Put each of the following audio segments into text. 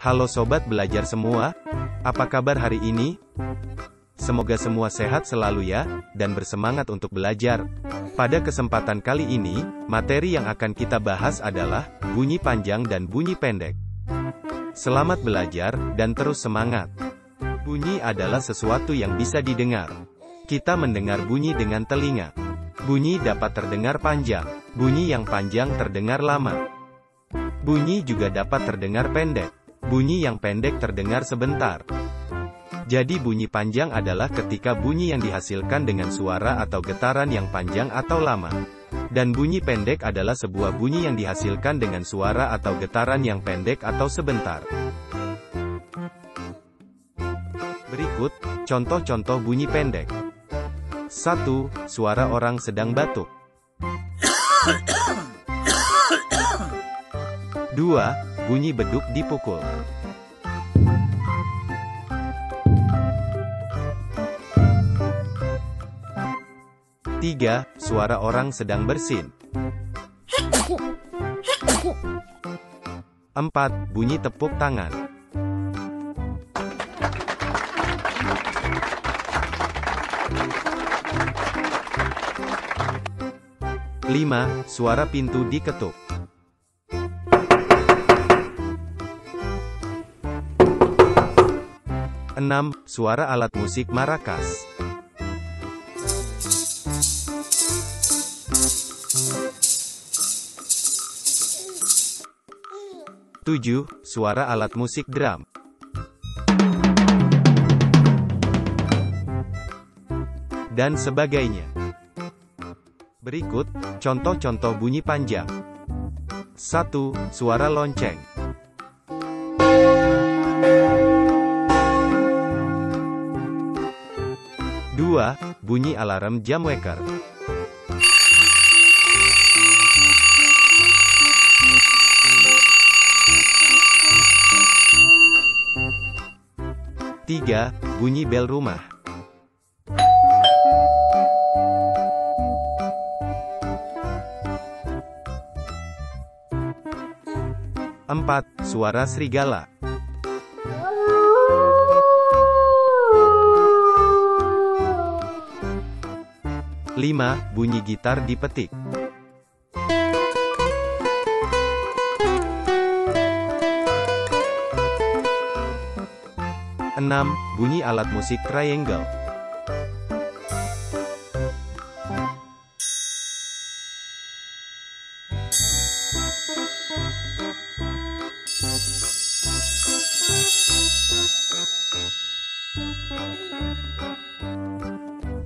Halo sobat belajar semua, apa kabar hari ini? Semoga semua sehat selalu ya, dan bersemangat untuk belajar. Pada kesempatan kali ini, materi yang akan kita bahas adalah bunyi panjang dan bunyi pendek. Selamat belajar, dan terus semangat. Bunyi adalah sesuatu yang bisa didengar. Kita mendengar bunyi dengan telinga. Bunyi dapat terdengar panjang. Bunyi yang panjang terdengar lama. Bunyi juga dapat terdengar pendek. Bunyi yang pendek terdengar sebentar. Jadi bunyi panjang adalah ketika bunyi yang dihasilkan dengan suara atau getaran yang panjang atau lama. Dan bunyi pendek adalah sebuah bunyi yang dihasilkan dengan suara atau getaran yang pendek atau sebentar. Berikut, contoh-contoh bunyi pendek. 1. Suara orang sedang batuk. 2. Bunyi beduk dipukul. 3. Suara orang sedang bersin. 4. Bunyi tepuk tangan. 5. Suara pintu diketuk. 6. Suara alat musik marakas. 7. Suara alat musik drum. Dan sebagainya. Berikut, contoh-contoh bunyi panjang. 1. Suara lonceng. 2. Bunyi alarm jam waker. 3. Bunyi bel rumah. Empat, suara serigala. Lima, bunyi gitar dipetik. 6. Bunyi alat musik triangle.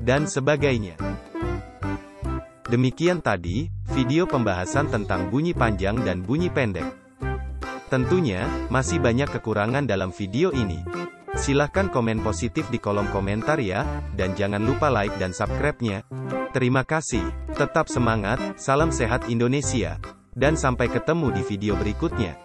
Dan sebagainya. Demikian tadi, video pembahasan tentang bunyi panjang dan bunyi pendek. Tentunya, masih banyak kekurangan dalam video ini. Silahkan komen positif di kolom komentar ya, dan jangan lupa like dan subscribe-nya. Terima kasih, tetap semangat, salam sehat Indonesia, dan sampai ketemu di video berikutnya.